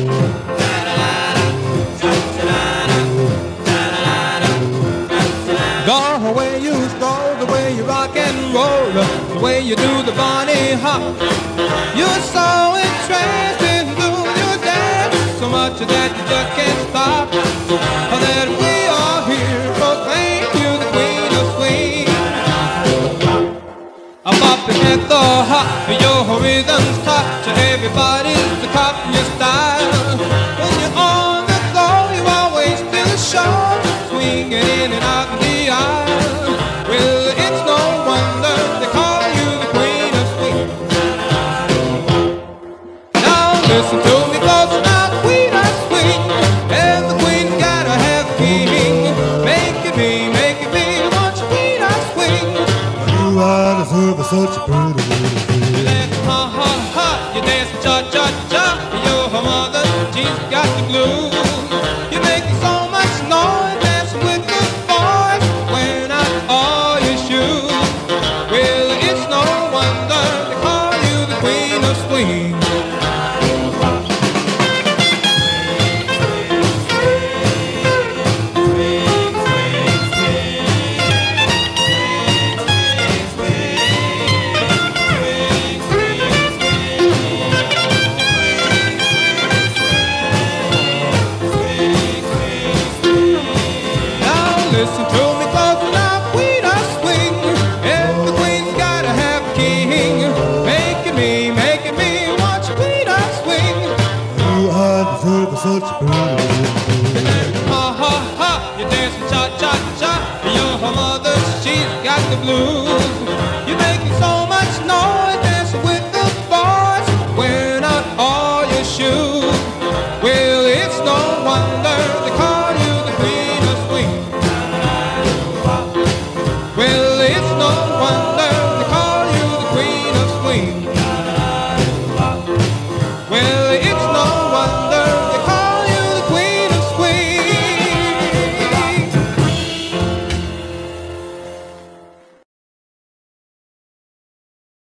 Go the way you stroll, the way you rock and roll, the way you do the bunny hop. You're so entranced into your dance, so much that you just can't stop. That we are here proclaim you the queen of swing. I'm bopping at the hop, your rhythm's so everybody's swinging in and out in the aisle. Well, it's no wonder they call you the queen of swing. Now listen to me close now, queen of swing. And the queen's gotta have a king. Make it be, make it be, want you queen of swing. You are deserve such a pretty little You thing. ha ha ha, you dance cha cha cha. You're her mother, queen. Now listen to such pretty Ha ha ha, you're dancing cha-cha-cha. Your mother, she's got the blues. You're making so much noise Dancing with the boys. Wearing out all your shoes. Well, it's no wonder They call you the queen of swing Well, it's no wonder